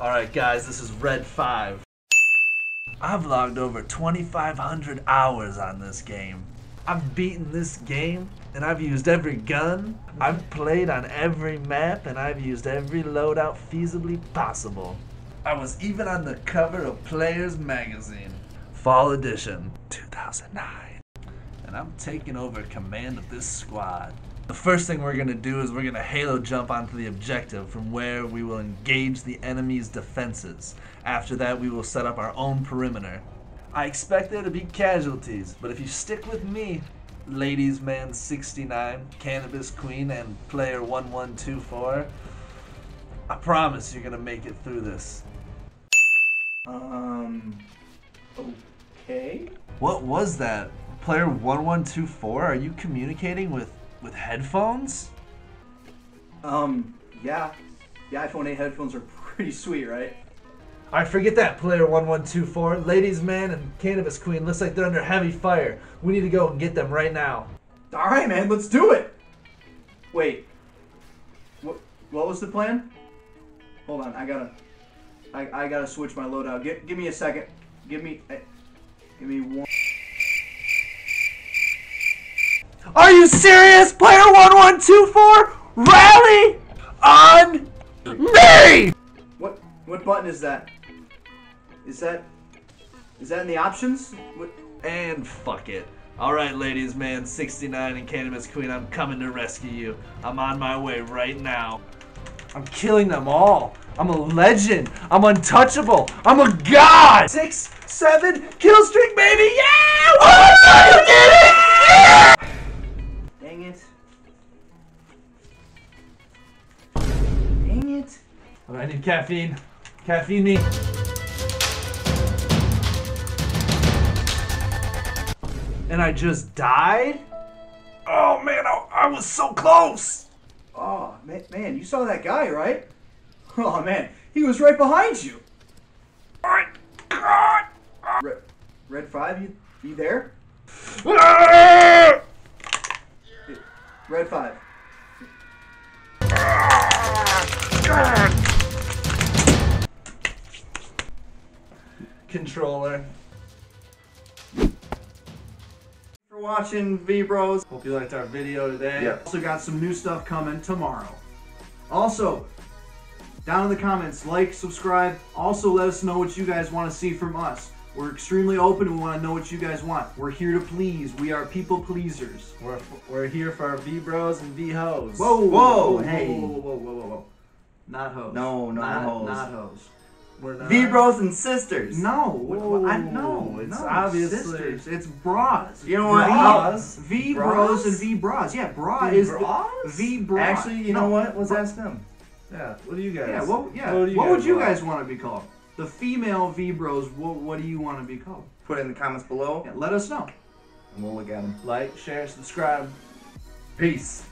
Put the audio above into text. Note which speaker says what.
Speaker 1: Alright guys, this is Red 5. I've logged over 2,500 hours on this game. I've beaten this game and I've used every gun. I've played on every map and I've used every loadout feasibly possible. I was even on the cover of Players Magazine, Fall Edition 2009. And I'm taking over command of this squad. The first thing we're going to do is we're going to halo jump onto the objective from where we will engage the enemy's defenses. After that, we will set up our own perimeter. I expect there to be casualties, but if you stick with me, Ladies Man 69, Cannabis Queen, and Player 1124, I promise you're going to make it through this.
Speaker 2: Um. Okay.
Speaker 1: What was that? Player 1124? Are you communicating with, with headphones?
Speaker 2: Um. Yeah. The iPhone 8 headphones are pretty sweet, right?
Speaker 1: Alright, forget that, player 1124. Ladies Man and Cannabis Queen looks like they're under heavy fire. We need to go and get them right now.
Speaker 2: All right, man. Let's do it. Wait. What? What was the plan? Hold on. I gotta. I, I gotta switch my loadout. Give, give me a second. Give me. eh, Give me one.
Speaker 1: Are you serious, player 1124? Rally on me!
Speaker 2: What? What button is that? Is that? Is that in the options? What?
Speaker 1: And fuck it. Alright, ladies man, 69 and Cannabis Queen, I'm coming to rescue you. I'm on my way right now. I'm killing them all. I'm a legend. I'm untouchable. I'm a god. Six, seven, kill streak, baby. Yeah! Oh you did it!
Speaker 2: It.
Speaker 1: I need caffeine. Caffeine me. And I just died? Oh man, I, I was so close.
Speaker 2: Oh man, man, you saw that guy, right? Oh man, he was right behind you.
Speaker 1: God.
Speaker 2: Red, Red Five, you you there? Red Five.
Speaker 1: Controller.
Speaker 2: For watching V Bros.
Speaker 1: Hope you liked our video today.
Speaker 2: Also got some new stuff coming tomorrow. Also, down in the comments, like, subscribe. Also, let us know what you guys want to see from us. We're extremely open. We want to know what you guys want. We're here to please. We are people pleasers.
Speaker 1: We're, we're here for our V bros and V hoes.
Speaker 2: Whoa,
Speaker 3: Whoa,
Speaker 2: whoa,
Speaker 3: hey.
Speaker 2: whoa, whoa, whoa, whoa, whoa, whoa. Not hoes.
Speaker 3: No, no
Speaker 2: not,
Speaker 3: hoes.
Speaker 2: Not hoes.
Speaker 1: We're not.
Speaker 3: V Bros and Sisters.
Speaker 2: No, what- what- I no,
Speaker 1: It's
Speaker 2: no,
Speaker 1: obviously-
Speaker 2: sisters. It's bras.
Speaker 3: You know what?
Speaker 1: Bras?
Speaker 2: v bros and V bras. Yeah, bra
Speaker 1: V
Speaker 2: is
Speaker 1: bras?
Speaker 2: V bra.
Speaker 3: Actually, you
Speaker 2: No,
Speaker 3: know what? Let's
Speaker 2: bra-
Speaker 3: ask them.
Speaker 1: Yeah. What do you guys?
Speaker 2: Yeah, what? Yeah,
Speaker 1: What, you
Speaker 2: what
Speaker 1: guys
Speaker 2: would you
Speaker 1: want?
Speaker 2: guys want to be called? The female V bros. What, what do you want to be called?
Speaker 3: Put it in the comments below,
Speaker 2: Yeah, let us know.
Speaker 3: and we'll look at them.
Speaker 1: like, share, subscribe? Peace.